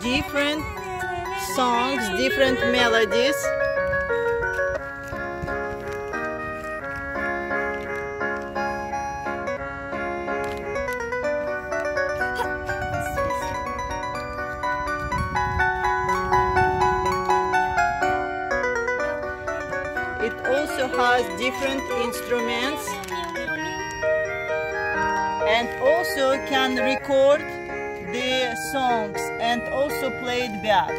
different songs, different melodies. It also has different instruments and also can record the songs and also play it back.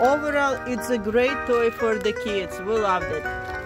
Overall, it's a great toy for the kids. We loved it.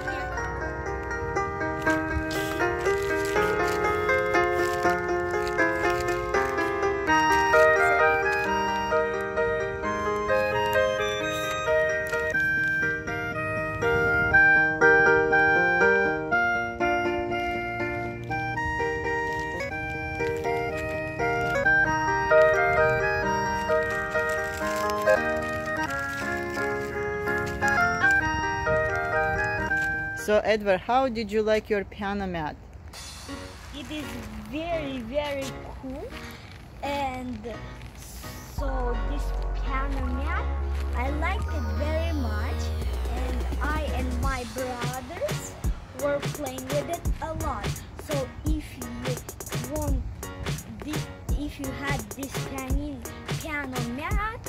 So, Edward, how did you like your piano mat? It is very, very cool. And so this piano mat, I liked it very much. And I and my brothers were playing with it a lot. So if you want, thi- if you had this piano piano mat,